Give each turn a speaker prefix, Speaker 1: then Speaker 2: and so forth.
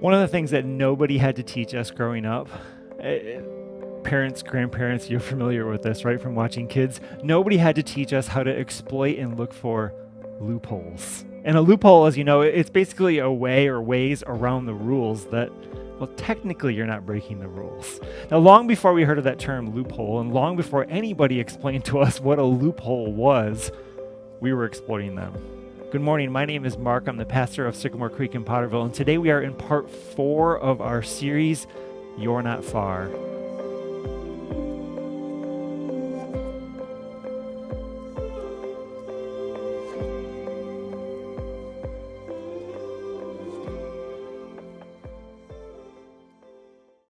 Speaker 1: One of the things that nobody had to teach us growing up, eh, parents, grandparents, you're familiar with this, right, from watching kids. Nobody had to teach us how to exploit and look for loopholes. And a loophole, as you know, it's basically a way or ways around the rules that, well, technically you're not breaking the rules. Now, long before we heard of that term loophole, and long before anybody explained to us what a loophole was, we were exploiting them. Good morning. My name is Mark. I'm the pastor of Sycamore Creek in Potterville, and today we are in part four of our series, You're Not Far.